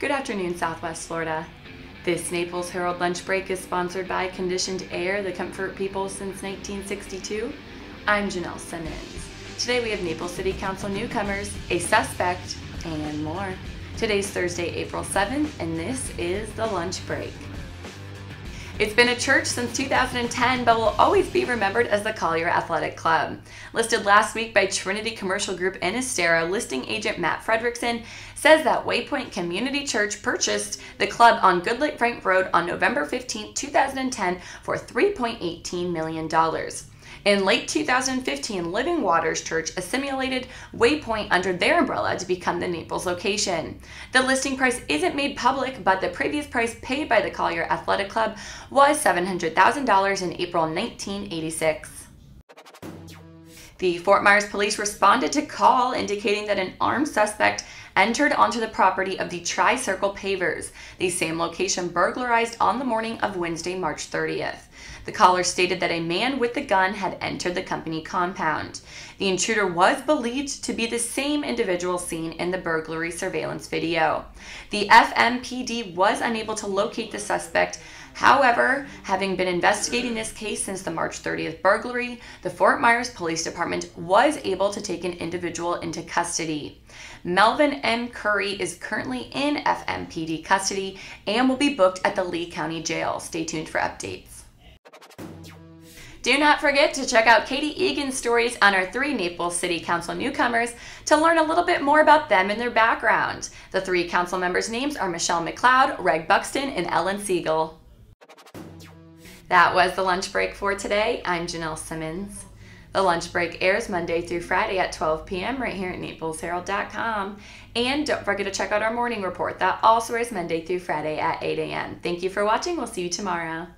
Good afternoon, Southwest Florida. This Naples Herald lunch break is sponsored by Conditioned Air, the comfort people since 1962. I'm Janelle Simmons. Today we have Naples City Council newcomers, a suspect, and more. Today's Thursday, April 7th, and this is the lunch break. It's been a church since 2010, but will always be remembered as the Collier Athletic Club. Listed last week by Trinity Commercial Group in Estero, listing agent Matt Fredrickson says that Waypoint Community Church purchased the club on Goodlette Frank Road on November 15, 2010 for $3.18 million. In late 2015, Living Waters Church assimilated Waypoint under their umbrella to become the Naples location. The listing price isn't made public, but the previous price paid by the Collier Athletic Club was $700,000 in April 1986. The Fort Myers police responded to call indicating that an armed suspect entered onto the property of the Tri Circle Pavers, the same location burglarized on the morning of Wednesday, March 30th. The caller stated that a man with a gun had entered the company compound. The intruder was believed to be the same individual seen in the burglary surveillance video. The FMPD was unable to locate the suspect. However, having been investigating this case since the March 30th burglary, the Fort Myers Police Department was able to take an individual into custody. Melvin M. Curry is currently in FMPD custody and will be booked at the Lee County Jail. Stay tuned for updates. Do not forget to check out Katie Egan's stories on our three Naples City Council newcomers to learn a little bit more about them and their background. The three council members' names are Michelle McLeod, Reg Buxton, and Ellen Seigel. That was the lunch break for today. I'm Janelle Simmons. The lunch break airs Monday through Friday at 12 p.m. right here at NaplesHerald.com. And don't forget to check out our morning report that also airs Monday through Friday at 8 a.m. Thank you for watching. We'll see you tomorrow.